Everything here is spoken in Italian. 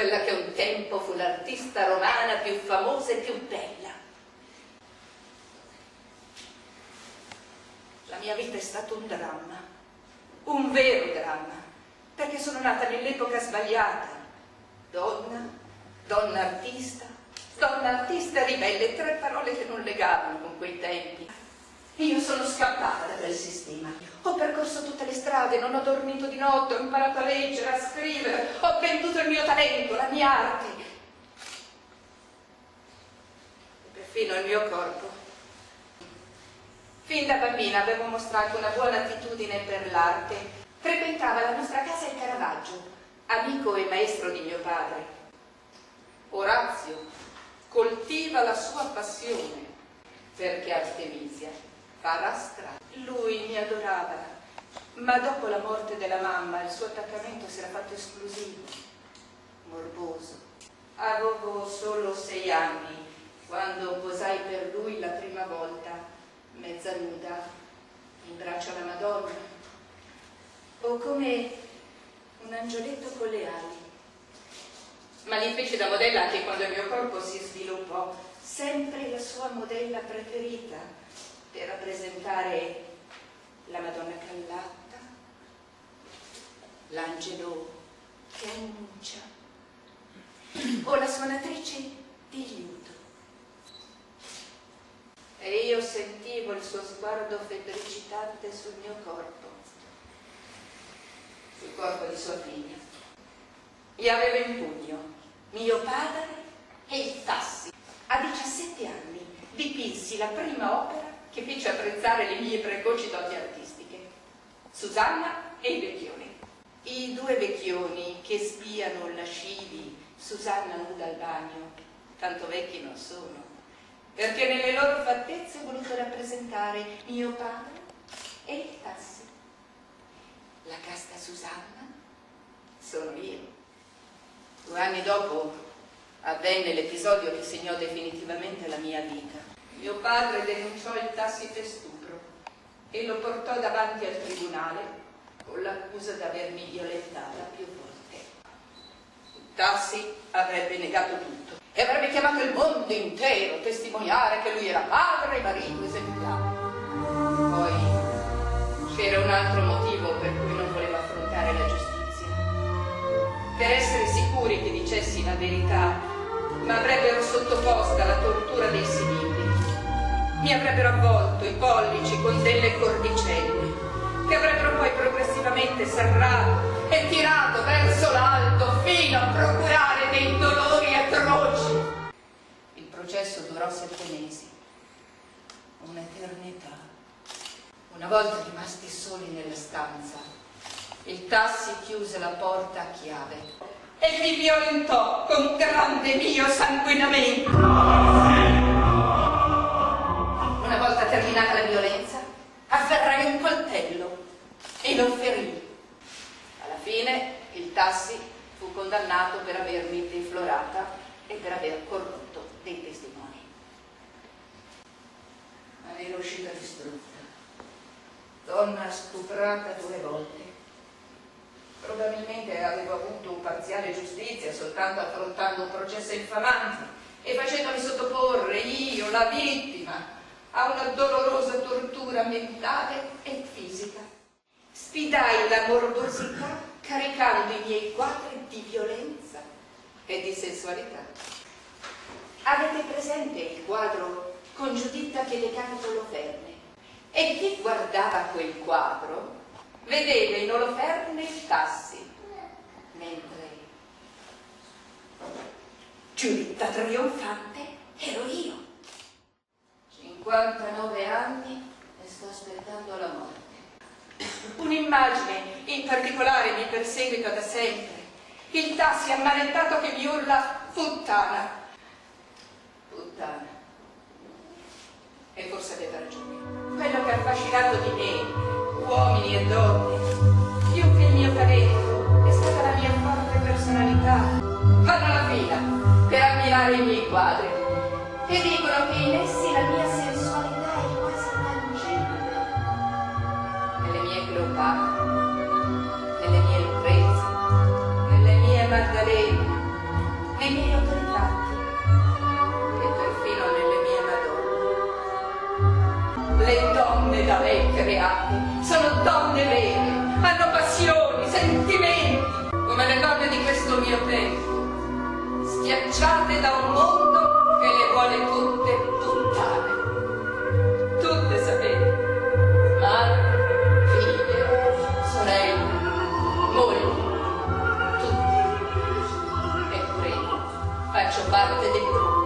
Quella che un tempo fu l'artista romana più famosa e più bella. La mia vita è stato un dramma, un vero dramma, perché sono nata nell'epoca sbagliata. Donna, donna artista, donna artista ribelle, tre parole che non legavano con quei tempi. Io sono scappata da quel sistema. Ho percorso tutte le strade, non ho dormito di notte, ho imparato a leggere, a scrivere, ho venduto il mio talento, la mia arte. E perfino il mio corpo. Fin da bambina avevo mostrato una buona attitudine per l'arte. Frequentava la nostra casa il Caravaggio, amico e maestro di mio padre. Orazio coltiva la sua passione perché Artemisia farà strada. Lui mi adorava, ma dopo la morte della mamma il suo attaccamento si era fatto esclusivo, morboso. Avevo solo sei anni quando posai per lui la prima volta, mezza nuda, in braccio alla Madonna, o come un angioletto con le ali. Ma li feci da modella anche quando il mio corpo si sviluppò, sempre la sua modella preferita, per rappresentare la Madonna Callatta, l'angelo che annuncia o la suonatrice di liuto. E io sentivo il suo sguardo febbricitante sul mio corpo, sul corpo di sua figlia. Io avevo in pugno mio padre e il Tassi. A 17 anni dipinsi la prima opera che fece apprezzare le mie precoci doti artistiche, Susanna e i vecchioni. I due vecchioni che spiano lascivi Susanna nuda al bagno, tanto vecchi non sono, perché nelle loro fattezze ho voluto rappresentare mio padre e il Tassi. La casta Susanna sono io. Due anni dopo avvenne l'episodio che segnò definitivamente la mia vita. Mio padre denunciò il Tassi per stupro e lo portò davanti al tribunale con l'accusa di avermi violentata più volte. Il Tassi avrebbe negato tutto e avrebbe chiamato il mondo intero a testimoniare che lui era padre e marito esemplare. Poi c'era un altro motivo per cui non voleva affrontare la giustizia. Per essere sicuri che dicessi la verità, mi avrebbero sottoposta alla tortura dei civili mi avrebbero avvolto i pollici con delle cordicelle che avrebbero poi progressivamente serrato e tirato verso l'alto fino a procurare dei dolori atroci. Il processo durò sette mesi, un'eternità. Una volta rimasti soli nella stanza, il Tassi chiuse la porta a chiave e mi violentò con grande mio sanguinamento terminata la violenza, afferrai un coltello e lo ferì. Alla fine il Tassi fu condannato per avermi deflorata e per aver corrotto dei testimoni. Ma ero uscita distrutta, donna stuprata due volte. Probabilmente avevo avuto un parziale giustizia soltanto affrontando un processo infamante e facendomi sottoporre io, la vittima, a una dolorosa tortura mentale e fisica. Sfidai la morbosità caricando i miei quadri di violenza e di sensualità. Avete presente il quadro con Giuditta che decapita Oloferne? E chi guardava quel quadro vedeva in Oloferne il Tassi, mentre Giuditta trionfante ero io. 59 anni e sto aspettando la morte. Un'immagine in particolare mi perseguita da sempre. Il tassi ammanettato che mi urla puttana. Puttana. E forse aveva ragione. Quello che ha affascinato di me, uomini e donne, più che il mio talento, è stata la mia forte personalità. Vanno alla fila per ammirare i miei quadri e dicono che in essi la mia miei Cleopatra, nelle mie imprese, nelle mie Maddalene, nei miei autoritratti e perfino nelle mie Madonne. Le donne da me create sono donne vere, hanno passioni, sentimenti, come le donne di questo mio tempo, schiacciate da un mondo para chupar o tenebroso.